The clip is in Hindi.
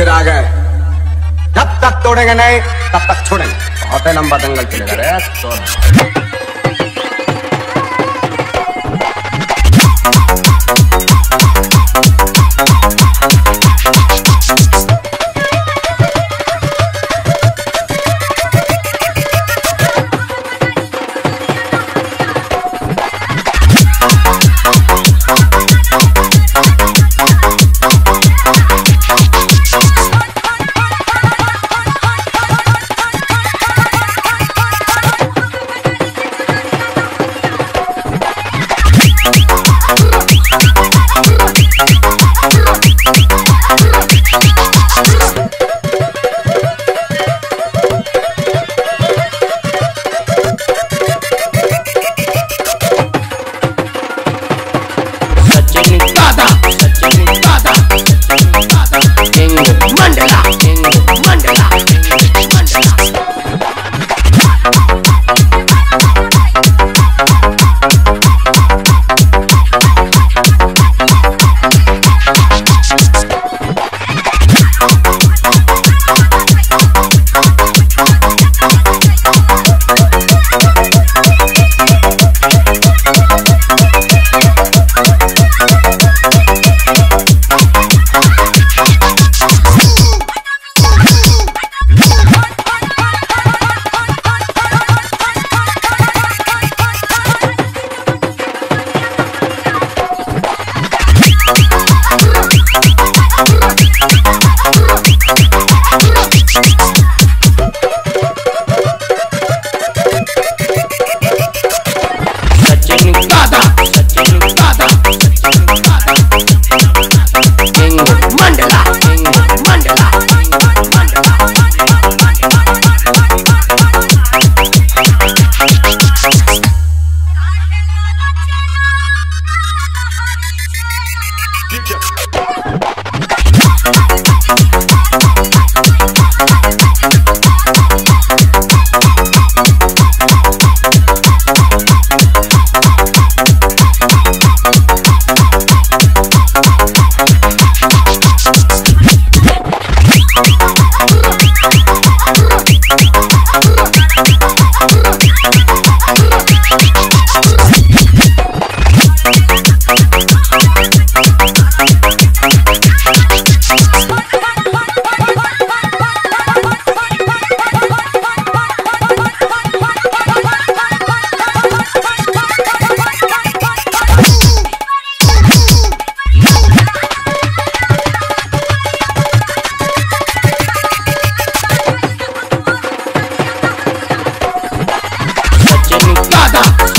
फिर आ गए। जब तक तोड़ेंगे नहीं, तब तक छोड़ेंगे। बहुत है लंबा दंगल चलेगा रे तो Ooh. father.